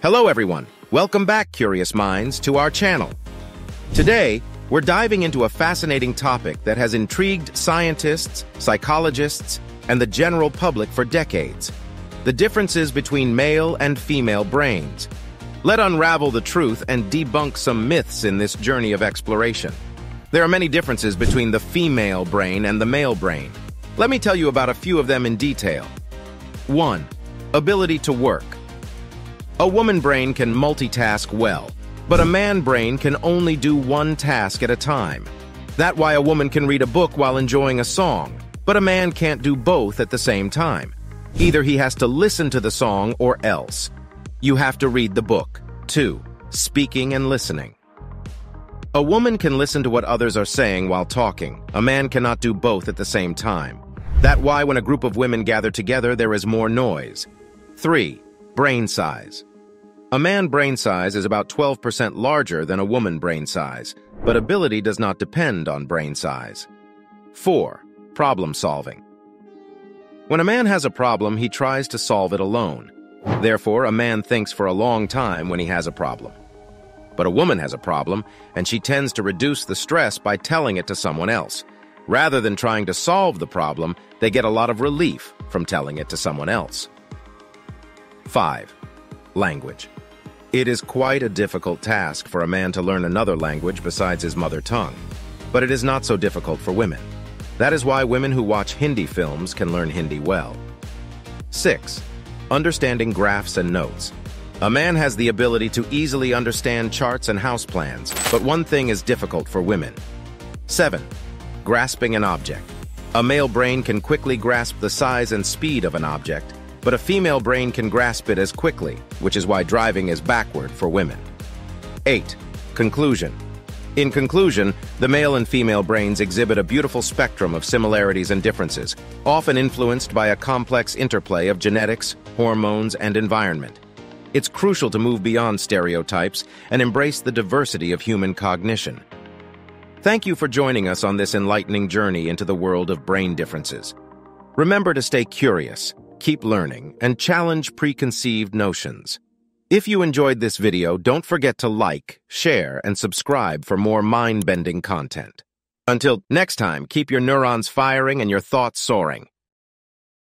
Hello everyone, welcome back Curious Minds to our channel. Today, we're diving into a fascinating topic that has intrigued scientists, psychologists, and the general public for decades. The differences between male and female brains. Let unravel the truth and debunk some myths in this journey of exploration. There are many differences between the female brain and the male brain. Let me tell you about a few of them in detail. 1. Ability to work. A woman brain can multitask well, but a man brain can only do one task at a time. That why a woman can read a book while enjoying a song, but a man can't do both at the same time. Either he has to listen to the song or else. You have to read the book. 2. Speaking and listening. A woman can listen to what others are saying while talking. A man cannot do both at the same time. That why when a group of women gather together, there is more noise. 3. Brain size. A man brain size is about 12% larger than a woman brain size, but ability does not depend on brain size. 4. Problem solving. When a man has a problem, he tries to solve it alone. Therefore, a man thinks for a long time when he has a problem. But a woman has a problem, and she tends to reduce the stress by telling it to someone else. Rather than trying to solve the problem, they get a lot of relief from telling it to someone else. 5. Language. It is quite a difficult task for a man to learn another language besides his mother tongue, but it is not so difficult for women. That is why women who watch Hindi films can learn Hindi well. 6. Understanding graphs and notes. A man has the ability to easily understand charts and house plans, but one thing is difficult for women. 7. Grasping an object. A male brain can quickly grasp the size and speed of an object, but a female brain can grasp it as quickly, which is why driving is backward for women. 8. Conclusion. In conclusion, the male and female brains exhibit a beautiful spectrum of similarities and differences, often influenced by a complex interplay of genetics, hormones, and environment. It's crucial to move beyond stereotypes and embrace the diversity of human cognition. Thank you for joining us on this enlightening journey into the world of brain differences. Remember to stay curious, keep learning, and challenge preconceived notions. If you enjoyed this video, don't forget to like, share, and subscribe for more mind-bending content. Until next time, keep your neurons firing and your thoughts soaring.